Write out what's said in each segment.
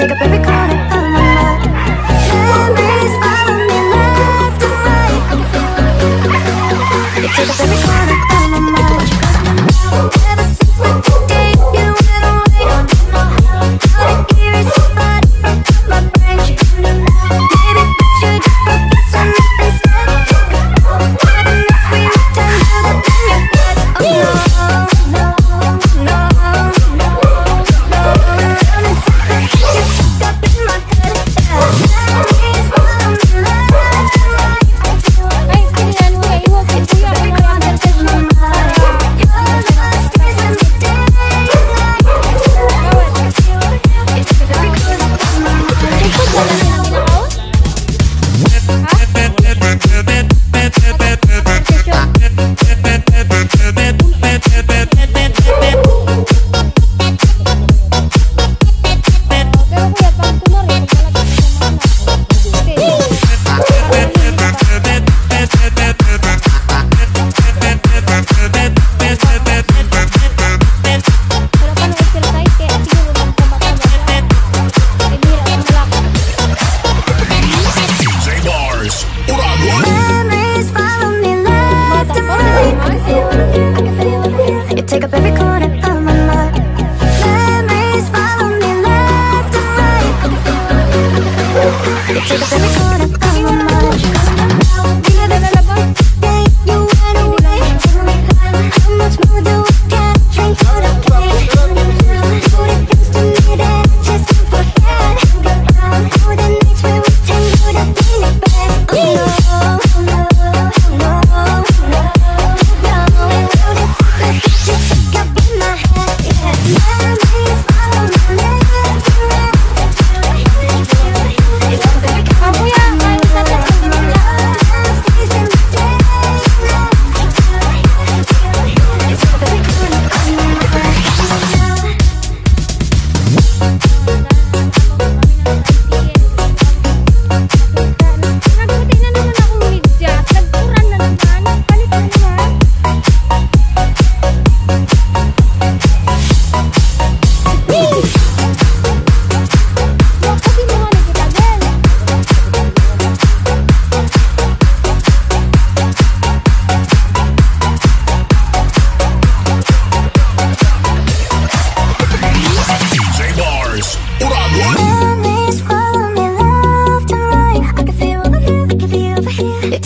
Take up every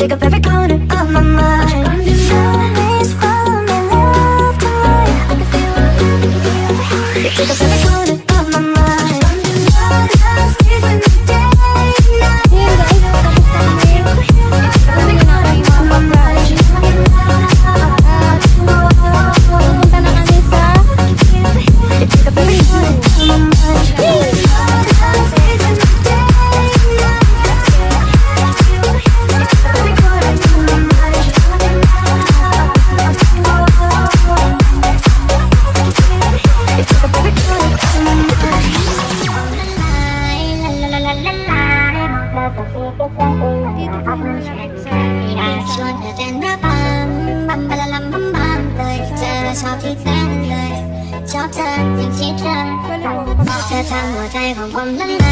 Shake up every ชอบเธออย่างที่เธอเธอทำหัวใจของผมละลาย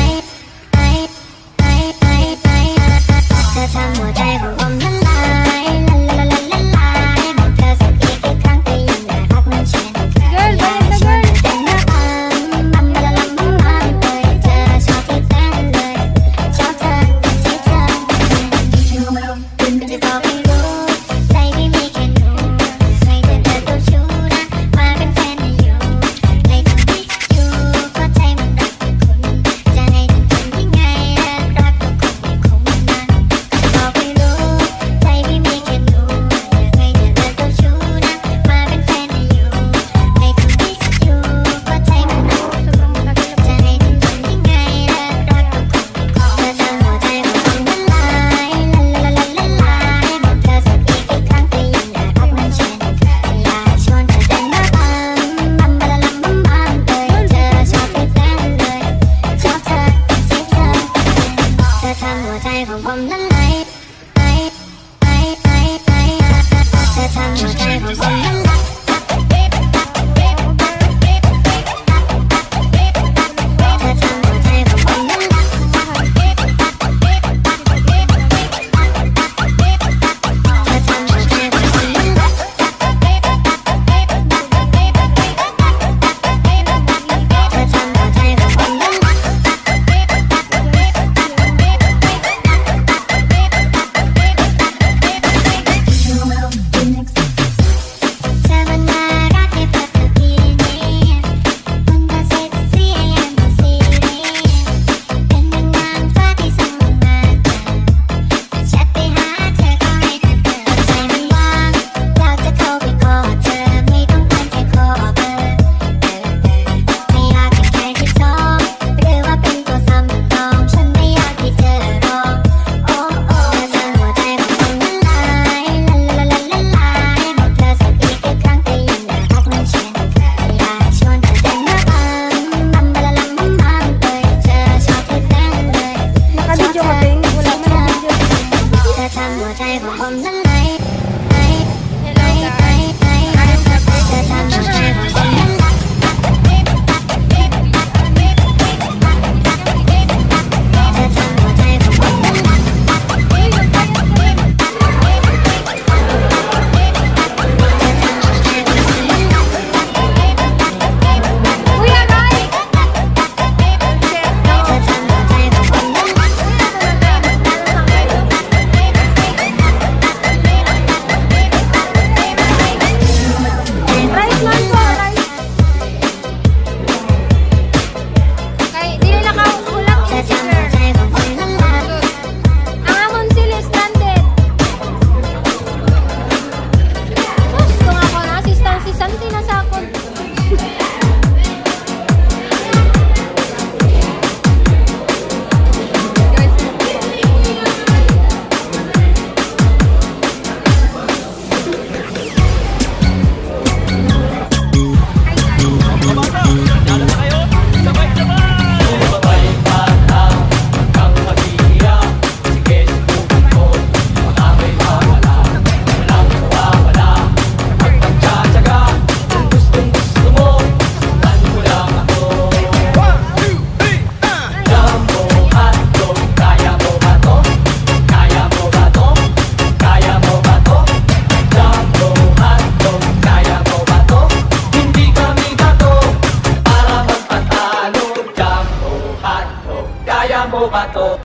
在乎我们。